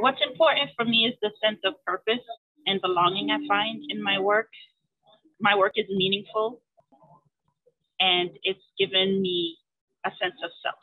what's important for me is the sense of purpose and belonging I find in my work. My work is meaningful and it's given me a sense of self.